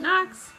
Knox.